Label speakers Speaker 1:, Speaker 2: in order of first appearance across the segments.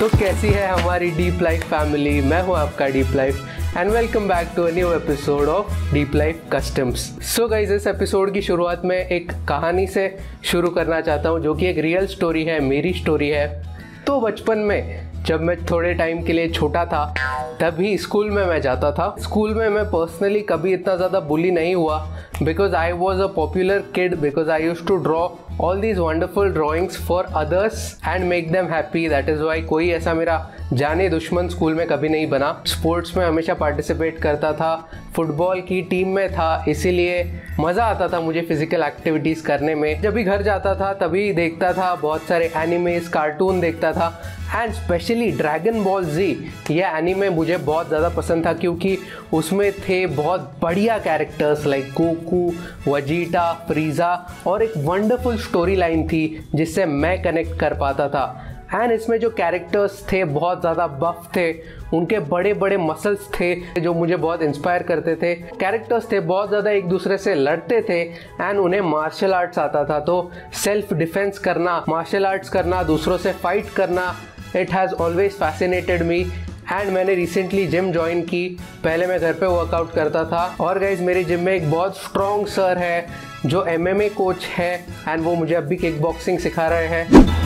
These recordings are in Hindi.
Speaker 1: तो कैसी है हमारी डीप लाइफ फैमिली? मैं हूँ आपका Deep Life and welcome back to a new episode of Deep Life customs so guys इस एपिसोड की शुरुआत में एक कहानी से शुरू करना चाहता हूँ, जो कि एक रियल स्टोरी है, मेरी स्टोरी है। तो बचपन में, जब मैं थोड़े टाइम के लिए छोटा था, तभी स्कूल में मैं जाता था। स्कूल में मैं पर्सनली कभी इतना ज़्यादा बुली नहीं हुआ because I was a popular kid because I used to draw all these wonderful drawings for others and make them happy that is why कोई ऐसा मेरा जाने दुश्मन स्कूल में कभी नहीं बना। स्पोर्ट्स में हमेशा पार्टिसिपेट करता था। फुटबॉल की टीम में था, इसीलिए मज़ा आता था मुझे फ़िज़िकल एक्टिविटीज़ करने में। जब भी घर जाता था, तभी देखता था, बहुत सारे एनिमेज कार्टून देखता था। And specially Dragon Ball Z यह एनिमे मुझे बहुत ज़्यादा पसंद था क्योंकि उसमें थे बहुत बढ़िया characters like Goku Vegeta Frieza और एक वंडरफुल स्टोरी लाइन थी जिससे मैं कनेक्ट कर पाता था। एंड इसमें जो कैरेक्टर्स थे, बहुत ज़्यादा बफ थे। उनके बड़े बड़े मसल्स थे, जो मुझे बहुत इंस्पायर करते थे। कैरेक्टर्स थे, बहुत ज़्यादा एक दूसरे से लड़ते थे। एंड उन्हें मार्शल आर्ट्स आता था। तो सेल्फ डिफेंस करना मार्शल आर्ट्स करना, दूसरों से फाइट करना it has always fascinated me and मैंने रिसेंटली जिम ज्वाइन की। पहले मैं घर पे वर्कआउट करता था। और गाइज़ मेरे जिम में एक बहुत स्ट्रॉन्ग सर है, जो एम कोच है। एंड वो मुझे अभी किक बॉक्सिंग सिखा रहे हैं।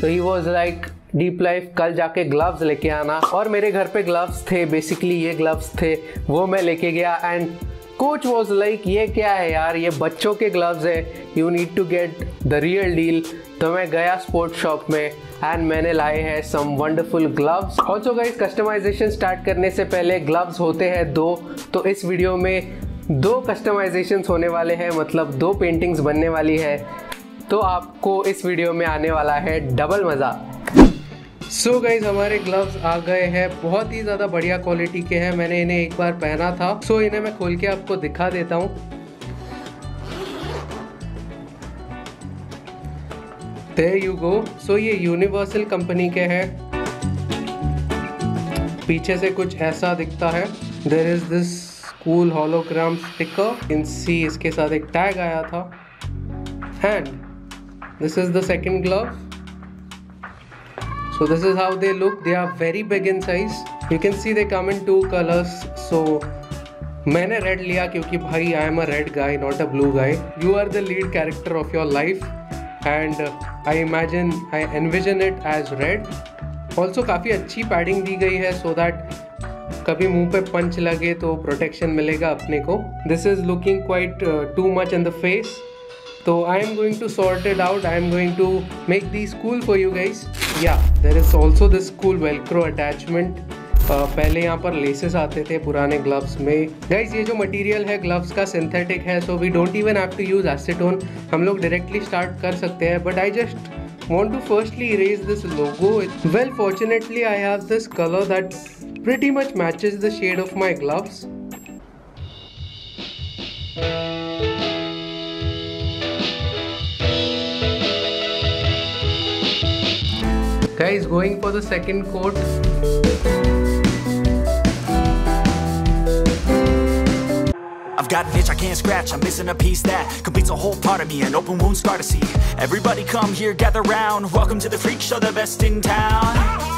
Speaker 1: तो he was like Deep Life कल जाके ग्लव्स लेके आना। और मेरे घर पे ग्लव्स थे बेसिकली ये ग्लव्स थे, वो मैं लेके गया। एंड कोच वॉज़ लाइक ये क्या है यार? ये बच्चों के ग्लव्स है। You need to get the real deal तो मैं गया स्पोर्ट्स शॉप में एंड मैंने लाए हैं some wonderful gloves also guys customization start करने से पहले ग्लव्स होते हैं दो। तो इस वीडियो में दो कस्टमाइजेशन होने वाले हैं मतलब दो पेंटिंग्स बनने वाली है। तो आपको इस वीडियो में आने वाला है डबल मज़ा। सो so गाइज़ हमारे ग्लव्स आ गए हैं। बहुत ही ज़्यादा बढ़िया क्वालिटी के हैं। मैंने इन्हें एक बार पहना था। सो so इन्हें मैं खोल के आपको दिखा देता हूँ। You go. सो ये यूनिवर्सल कंपनी के हैं। पीछे से कुछ ऐसा दिखता है। There is this cool hologram sticker इन सी इसके साथ एक टैग आया था। And this is the second glove so this is how they look. They are very big in size. You can see they come in two colors. So, मैंने रेड लिया क्योंकि भाई I am a red guy not a blue guy you are the lead character of your life and I imagine I envision it as red also काफ़ी अच्छी पैडिंग दी गई है सो so दैट कभी मुँह पे पंच लगे तो प्रोटेक्शन मिलेगा अपने को. This is looking quite too much in the face तो I am going to sort it out. I am going to make these cool for you guys. Yeah, there is also this cool velcro attachment. Uh, पहले यहाँ पर लेसेस आते थे पुराने ग्लव्स में। गाइज़ ये जो मटेरियल है ग्लव्स का सिंथेटिक है so we don't even have to use acetone हम लोग डायरेक्टली स्टार्ट कर सकते हैं but I just want to firstly raise this logo well fortunately I have this colour that pretty much match the shade of my gloves Guys, going for the second coat.
Speaker 2: I've got an itch I can't scratch, I'm missing a piece that completes a whole part of me, an open wound scar to see. Everybody come here, gather round, welcome to the freak show, the best in town.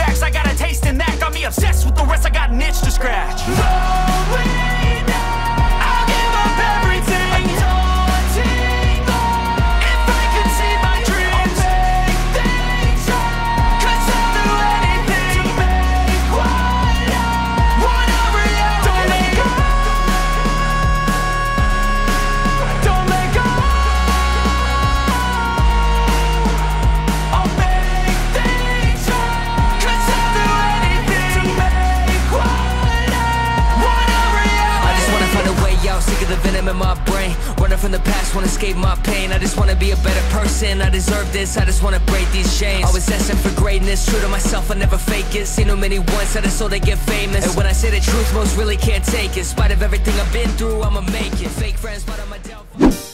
Speaker 3: my pain. I just wanna be a better person. I deserve this. I just wanna break these chains. Always asking for greatness, true to myself. I never fake it. Seen too many that I so they get famous. And when I say the truth, most really can't take it. In spite of everything I've been through, I'ma make it. Fake friends, but I'm a downfall.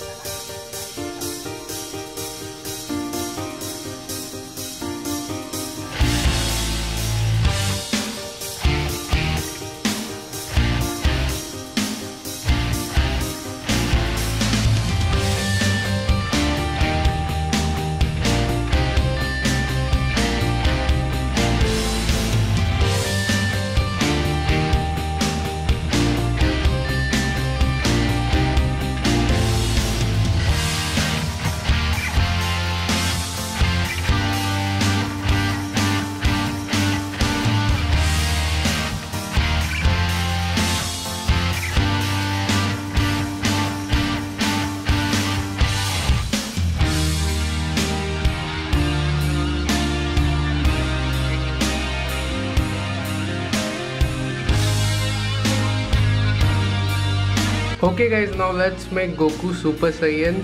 Speaker 1: Okay guys, now let's make Goku Super Saiyan.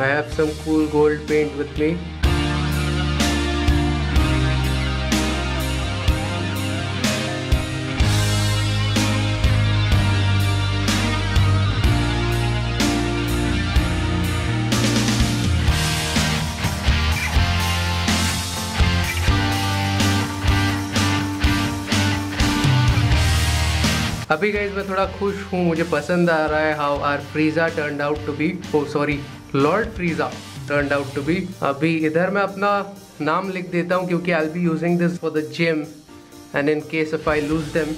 Speaker 1: I have some cool gold paint with me. अभी गाइज़ मैं थोड़ा खुश हूँ, मुझे पसंद आ रहा है how our Frieza turn out to be oh sorry Lord Frieza turn out to be अभी इधर मैं अपना नाम लिख देता हूँ क्योंकि I be using this for the gym and in case if I lose them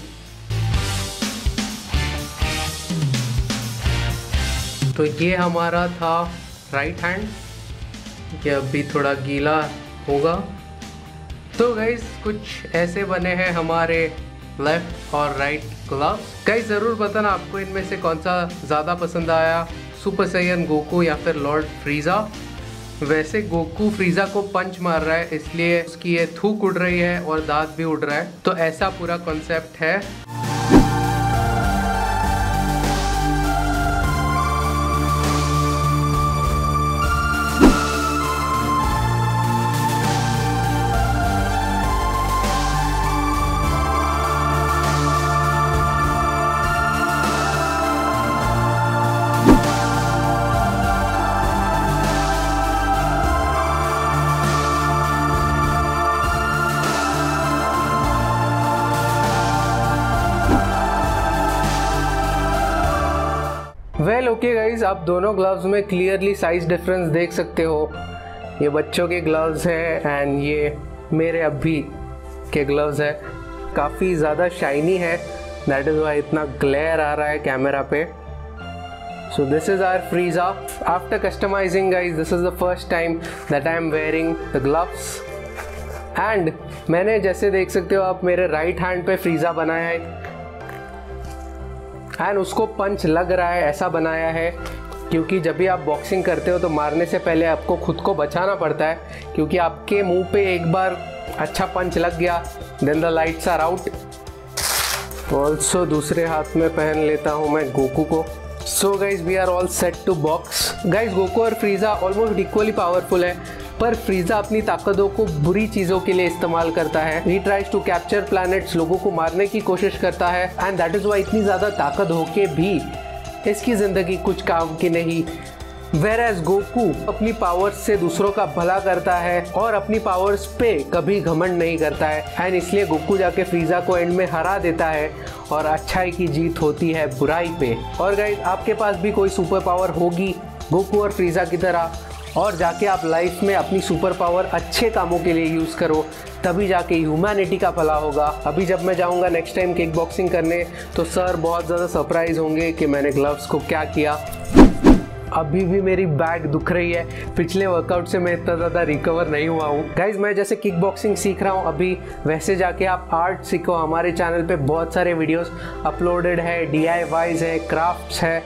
Speaker 1: तो ये हमारा था राइट हैंड ये अभी थोड़ा गीला होगा। तो गाइज़ कुछ ऐसे बने हैं हमारे लेफ़्ट और राइट ग्लव्स कई ज़रूर बताना आपको इनमें से कौन सा ज़्यादा पसंद आया? सुपर सैयन गोकू या फिर लॉर्ड फ्रीज़ा वैसे गोकू फ्रीज़ा को पंच मार रहा है, इसलिए उसकी ये थूक उड़ रही है और दांत भी उड़ रहा है। तो ऐसा पूरा कॉन्सेप्ट है। वेल ओके गाइज़ आप दोनों ग्लव्स में क्लियरली साइज़ डिफरेंस देख सकते हो। ये बच्चों के ग्लव्स हैं एंड ये मेरे अभी के ग्लव्स है। काफ़ी ज़्यादा शाइनी है। दैट इज़ वाई इतना ग्लेयर आ रहा है कैमरा पे। So this is our Frieza after customizing guys this is the first time that I am wearing the gloves and मैंने जैसे देख सकते हो, आप मेरे राइट हैंड पे फ्रीजा बनाया है। एंड उसको पंच लग रहा है, ऐसा बनाया है, क्योंकि जब भी आप बॉक्सिंग करते हो तो मारने से पहले आपको खुद को बचाना पड़ता है, क्योंकि आपके मुँह पे एक बार अच्छा पंच लग गया then the lights are out also दूसरे हाथ में पहन लेता हूँ मैं गोकू को। So guys we are all set to box guys Goku और फ्रीजा ऑलमोस्ट इक्वली पावरफुल है। पर फ्रीजा अपनी ताकतों को बुरी चीज़ों के लिए इस्तेमाल करता है। He tries to capture planets लोगों को मारने की कोशिश करता है एंड दैट इज़ वाई इतनी ज़्यादा ताकत होके भी इसकी ज़िंदगी कुछ काम की नहीं। वेर एज गोकू अपनी पावर्स से दूसरों का भला करता है और अपनी पावर्स पे कभी घमंड नहीं करता है। एंड इसलिए गोकू जाके फ्रीजा को एंड में हरा देता है और अच्छाई की जीत होती है बुराई पे। और गाइज़ आपके पास भी कोई सुपर पावर होगी? गोकू और फ्रीजा की तरह और जाके आप लाइफ में अपनी सुपर पावर अच्छे कामों के लिए यूज़ करो, तभी जाके ह्यूमैनिटी का भला होगा। अभी जब मैं जाऊँगा नेक्स्ट टाइम किक बॉक्सिंग करने तो सर बहुत ज़्यादा सरप्राइज़ होंगे कि मैंने ग्लव्स को क्या किया। अभी भी मेरी बैक दुख रही है। पिछले वर्कआउट से मैं इतना ज़्यादा रिकवर नहीं हुआ हूँ। गाइज़ मैं जैसे किक बॉक्सिंग सीख रहा हूँ अभी, वैसे जाके आप आर्ट सीखो। हमारे चैनल पे बहुत सारे वीडियोस अपलोडेड है डी है क्राफ्ट्स है।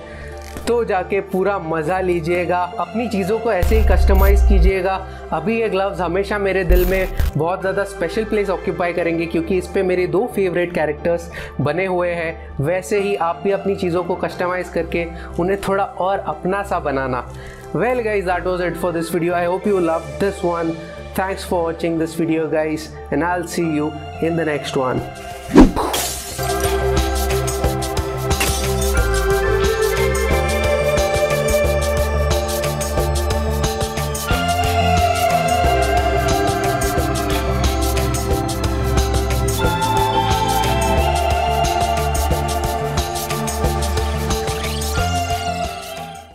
Speaker 1: तो जाके पूरा मज़ा लीजिएगा, अपनी चीज़ों को ऐसे ही कस्टमाइज़ कीजिएगा। अभी ये ग्लव्स हमेशा मेरे दिल में बहुत ज़्यादा स्पेशल प्लेस ऑक्यूपाई करेंगे क्योंकि इस पर मेरे दो फेवरेट कैरेक्टर्स बने हुए हैं। वैसे ही आप भी अपनी चीज़ों को कस्टमाइज़ करके उन्हें थोड़ा और अपना सा बनाना। Well guys that was it for this video I hope you love this one Thanks for watching this video guys and I'll see you in the next one.